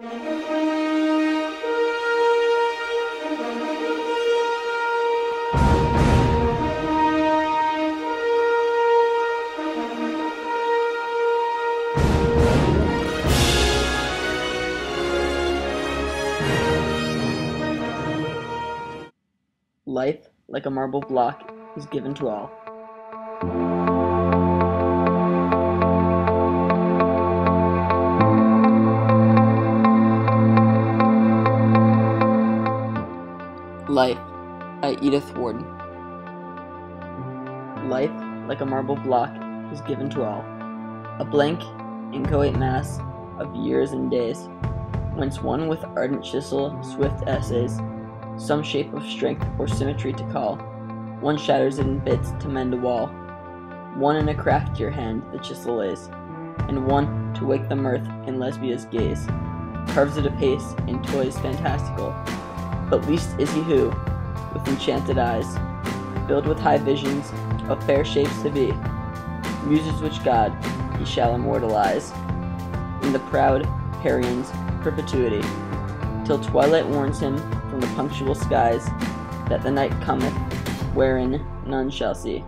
Life, like a marble block, is given to all. Life by Edith Wharton. Life, like a marble block, is given to all. A blank, inchoate mass of years and days, whence one with ardent chisel swift essays some shape of strength or symmetry to call. One shatters it in bits to mend a wall. One in a craftier hand the chisel lays, and one to wake the mirth in Lesbia's gaze. Carves it apace in toys fantastical. But least is he who, with enchanted eyes, filled with high visions of fair shapes to be, muses which God he shall immortalize in the proud Parian's perpetuity, till twilight warns him from the punctual skies that the night cometh wherein none shall see.